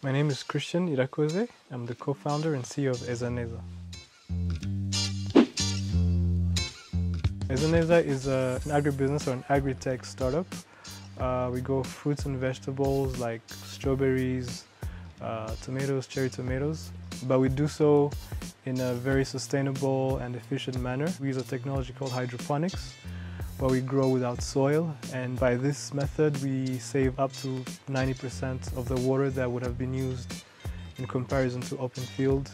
My name is Christian Irakoze. I'm the co-founder and CEO of Ezaneza. Ezaneza is a, an agribusiness or an agri-tech startup. Uh, we grow fruits and vegetables like strawberries, uh, tomatoes, cherry tomatoes, but we do so in a very sustainable and efficient manner. We use a technology called hydroponics, where we grow without soil, and by this method we save up to 90% of the water that would have been used in comparison to open field.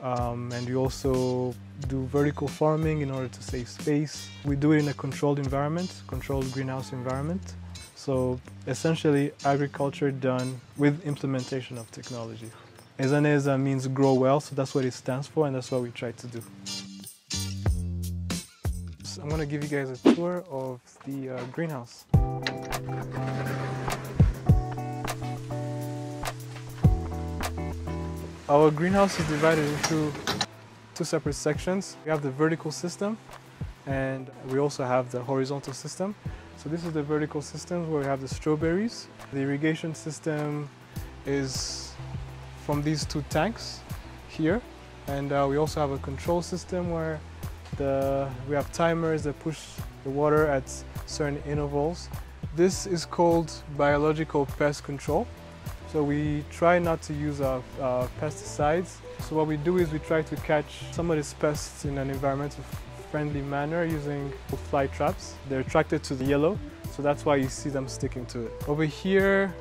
Um, and we also do vertical farming in order to save space. We do it in a controlled environment, controlled greenhouse environment. So essentially agriculture done with implementation of technology. Ezaneza means grow well, so that's what it stands for and that's what we try to do. I'm going to give you guys a tour of the uh, greenhouse. Our greenhouse is divided into two separate sections. We have the vertical system and we also have the horizontal system. So this is the vertical system where we have the strawberries. The irrigation system is from these two tanks here. And uh, we also have a control system where the, we have timers that push the water at certain intervals. This is called biological pest control. So we try not to use our, uh, pesticides. So what we do is we try to catch some of these pests in an environmental friendly manner using fly traps. They're attracted to the yellow, so that's why you see them sticking to it. Over here,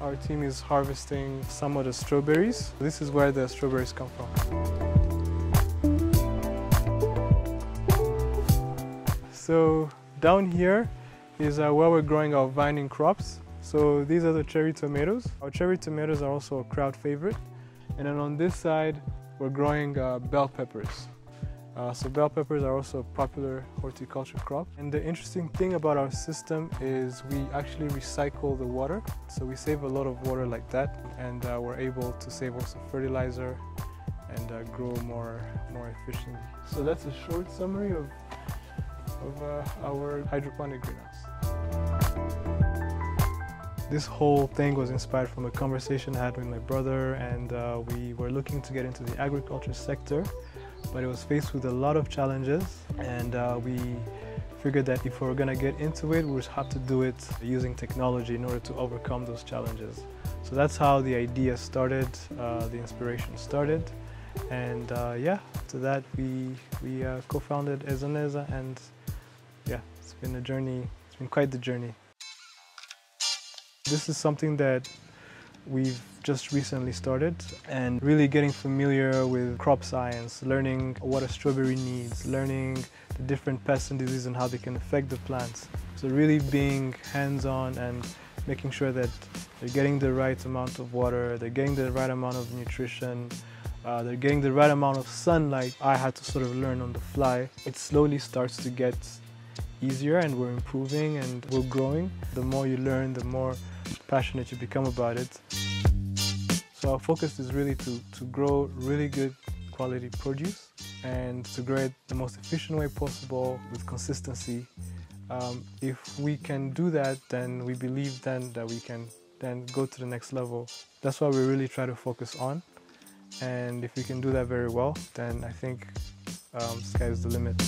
our team is harvesting some of the strawberries. This is where the strawberries come from. So down here is uh, where we're growing our vining crops. So these are the cherry tomatoes. Our cherry tomatoes are also a crowd favorite. And then on this side, we're growing uh, bell peppers. Uh, so bell peppers are also a popular horticulture crop. And the interesting thing about our system is we actually recycle the water. So we save a lot of water like that and uh, we're able to save also fertilizer and uh, grow more, more efficiently. So that's a short summary of, of uh, our hydroponic greenhouse. This whole thing was inspired from a conversation I had with my brother and uh, we were looking to get into the agriculture sector but it was faced with a lot of challenges and uh, we figured that if we are going to get into it, we would have to do it using technology in order to overcome those challenges. So that's how the idea started, uh, the inspiration started. And uh, yeah, after that we, we uh, co-founded Ezaneza and been a journey, it's been quite the journey. This is something that we've just recently started and really getting familiar with crop science, learning what a strawberry needs, learning the different pests and diseases and how they can affect the plants. So really being hands-on and making sure that they're getting the right amount of water, they're getting the right amount of nutrition, uh, they're getting the right amount of sunlight. I had to sort of learn on the fly. It slowly starts to get easier and we're improving and we're growing. The more you learn, the more passionate you become about it. So our focus is really to, to grow really good quality produce and to grow it the most efficient way possible with consistency. Um, if we can do that, then we believe then that we can then go to the next level. That's what we really try to focus on. And if we can do that very well, then I think um, sky's the limit.